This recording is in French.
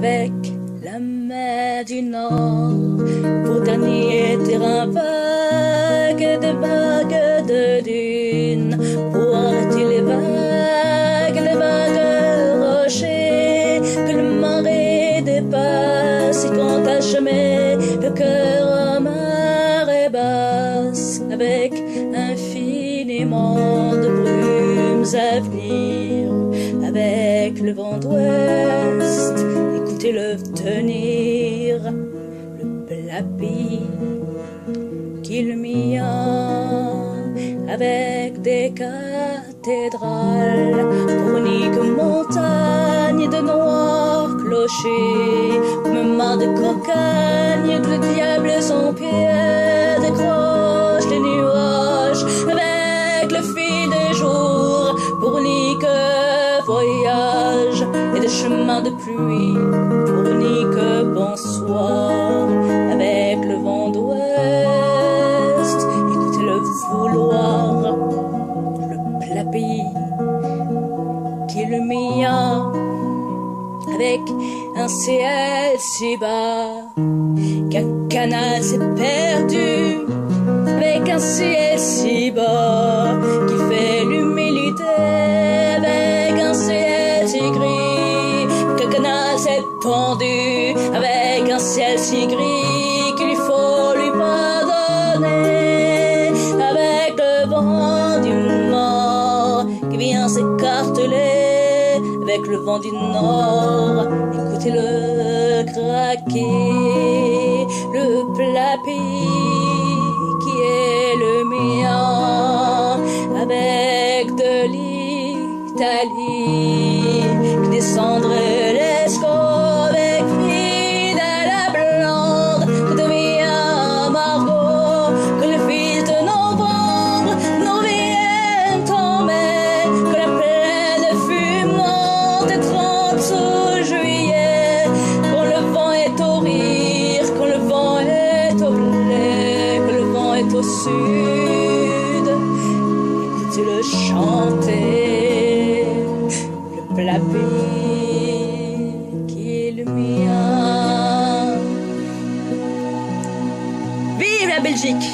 avec la mer du Nord. Pour dernier terrain vague de bagues de dunes. Pour arrêter les vagues, les vagues rochers? Que le marais dépasse et quand à jamais le cœur à marée basse avec infiniment de brumes à venir. Avec le vent d'ouest écoutez-le tenir le plapi qu'il mia avec des cathédrales. Pour unique montagne de noirs clochers comme mar de cocagne de diable son pied décroche et des chemins de pluie pour unique bonsoir. Avec le vent d'ouest écoutez le vouloir le plat pays qui le mia avec un ciel si bas qu'un canal s'est perdu. Avec un ciel si avec un ciel si gris qu'il faut lui pardonner. Avec le vent du mort qui vient s'écarteler avec le vent du nord écoutez le craquer. Le plapi 30 sous juillet quand le vent est au rire quand le vent est au blé que le vent est au sud. Écoutez le chanter le plaper qui est le mien? Vive la Belgique